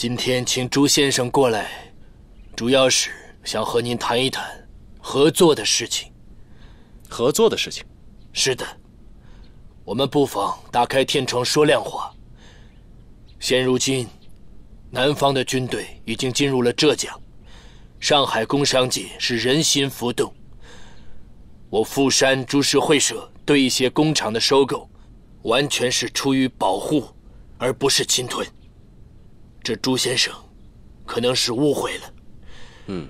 今天请朱先生过来，主要是想和您谈一谈合作的事情。合作的事情？是的，我们不妨打开天窗说亮话。现如今，南方的军队已经进入了浙江，上海工商界是人心浮动。我富山株式会社对一些工厂的收购，完全是出于保护，而不是侵吞。这朱先生可能是误会了。嗯，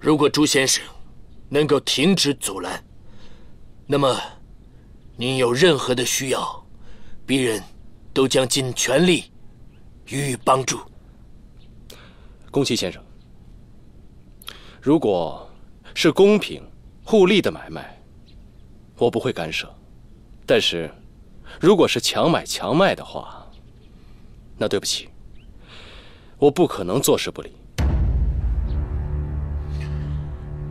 如果朱先生能够停止阻拦，那么您有任何的需要，鄙人都将尽全力予以帮助。宫崎先生，如果是公平互利的买卖，我不会干涉；但是，如果是强买强卖的话，那对不起。我不可能坐视不理，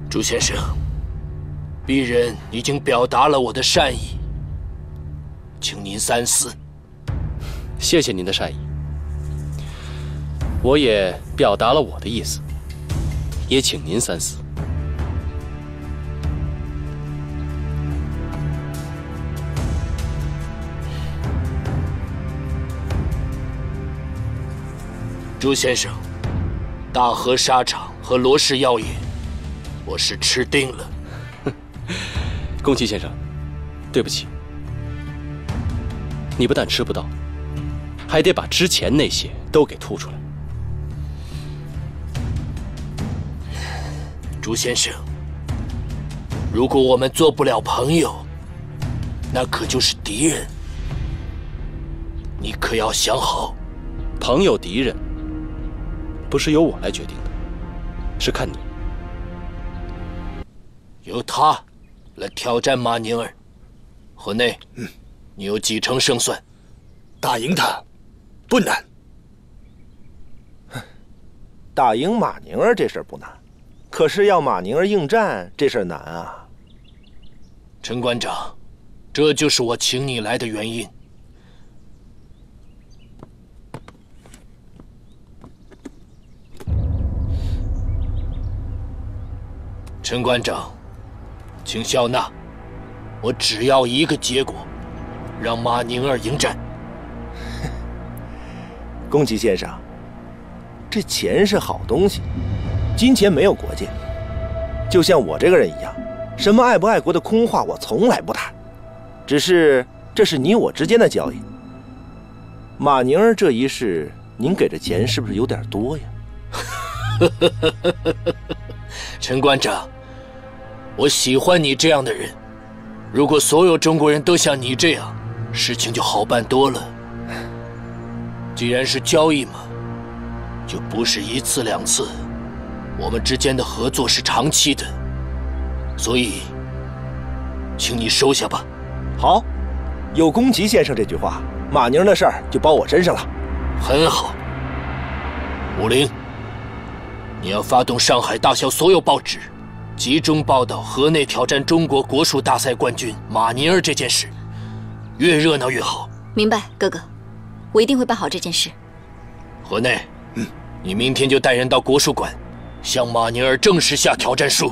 朱先生，鄙人已经表达了我的善意，请您三思。谢谢您的善意，我也表达了我的意思，也请您三思。朱先生，大河沙场和罗氏药业，我是吃定了。宫崎先生，对不起，你不但吃不到，还得把之前那些都给吐出来。朱先生，如果我们做不了朋友，那可就是敌人。你可要想好，朋友敌人。不是由我来决定的，是看你。由他来挑战马宁儿，河内，嗯，你有几成胜算？打赢他不难。打赢马宁儿这事儿不难，可是要马宁儿应战这事儿难啊。陈馆长，这就是我请你来的原因。陈馆长，请笑纳，我只要一个结果，让马宁儿迎战。宫崎先生，这钱是好东西，金钱没有国界，就像我这个人一样，什么爱不爱国的空话我从来不谈，只是这是你我之间的交易。马宁儿这一世，您给的钱是不是有点多呀？陈馆长。我喜欢你这样的人。如果所有中国人都像你这样，事情就好办多了。既然是交易嘛，就不是一次两次。我们之间的合作是长期的，所以，请你收下吧。好，有宫崎先生这句话，马宁的事儿就包我身上了。很好，武林，你要发动上海大小所有报纸。集中报道河内挑战中国国术大赛冠军马尼尔这件事，越热闹越好。明白，哥哥，我一定会办好这件事。河内，嗯，你明天就带人到国术馆，向马尼尔正式下挑战书。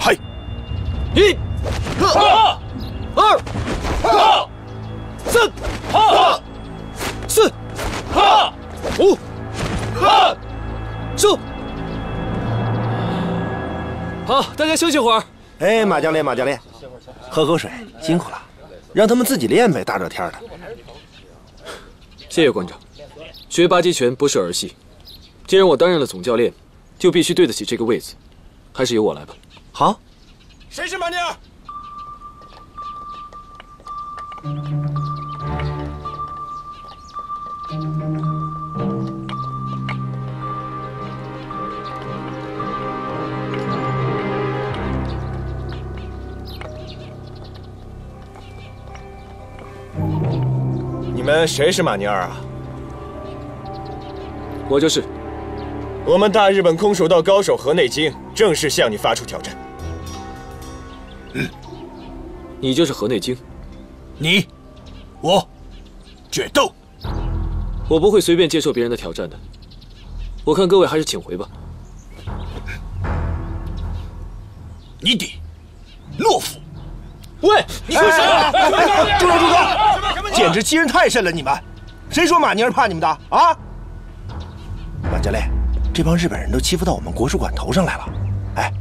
嗨，一，二，二，二，三，二，四，二，五，二，六。好，大家休息会儿。哎，马教练，马教练，喝口水，辛苦了。让他们自己练呗，大热天的。谢谢馆长。学八极拳不是儿戏，既然我担任了总教练，就必须对得起这个位子。还是由我来吧。好。谁是马尼们谁是马尼尔啊？我就是。我们大日本空手道高手河内京正式向你发出挑战。嗯，你就是河内京。你，我，决斗。我不会随便接受别人的挑战的。我看各位还是请回吧。你弟，洛夫，喂，你说什么？简直欺人太甚了！你们，谁说马宁儿怕你们的啊？马教练，这帮日本人都欺负到我们国术馆头上来了。哎，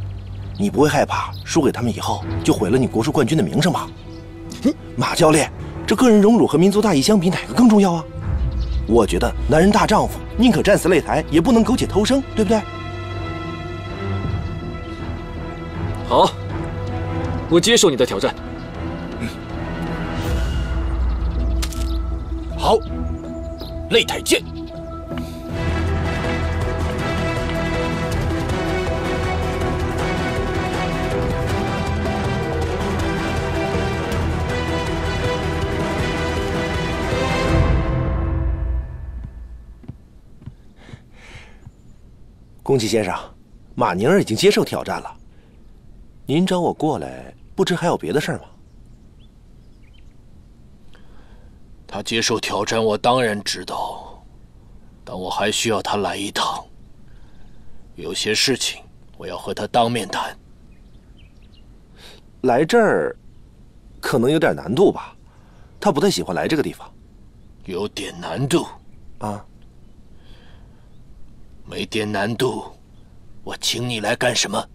你不会害怕输给他们以后就毁了你国术冠军的名声吧？马教练，这个人荣辱和民族大义相比，哪个更重要啊？我觉得男人大丈夫宁可战死擂台，也不能苟且偷生，对不对？好，我接受你的挑战。擂台见。宫崎先生，马宁儿已经接受挑战了。您找我过来，不知还有别的事儿吗？他接受挑战，我当然知道，但我还需要他来一趟。有些事情我要和他当面谈。来这儿，可能有点难度吧？他不太喜欢来这个地方。有点难度啊？没点难度，我请你来干什么？